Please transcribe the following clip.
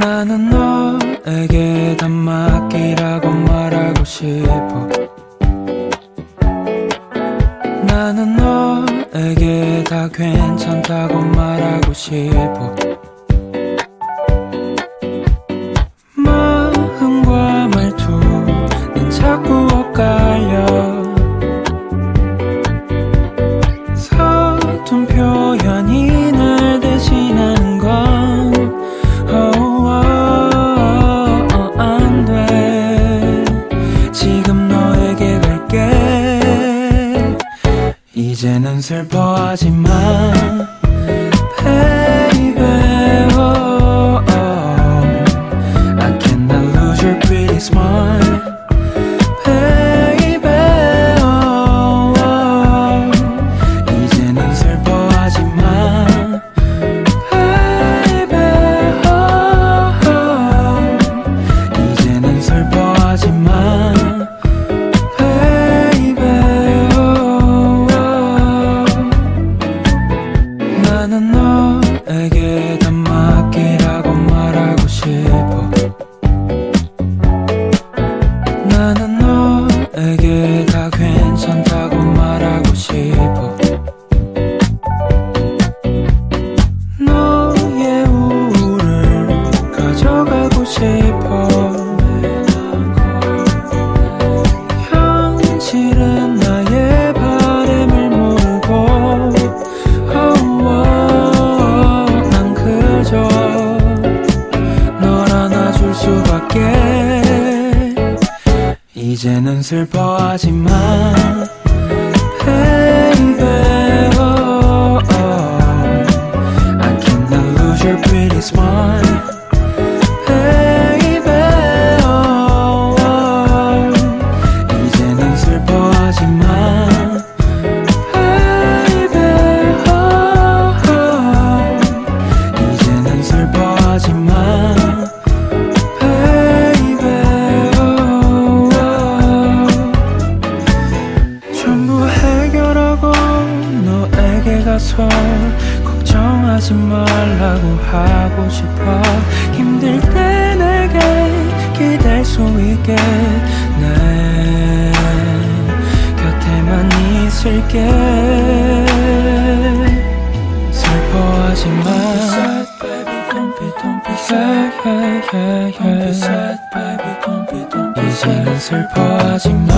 나는 너에게 다 맡기라고 말하고 싶어. 나는 너에게 다 괜찮다고 말하고 싶어 이제는 슬퍼하지 마 나는 너에게 다 맡기라고 말하고 싶어. 나는 너에게 다 괜찮다고 말하고 싶어. 싶어. 현실은 나의 이제는 슬퍼하지 마 가서 걱정하지 말라고 하고 싶어. 힘들 때 내게 기댈 수 있게 내 곁에만 있을게. 슬퍼하지 마. 이제는 슬퍼하지 마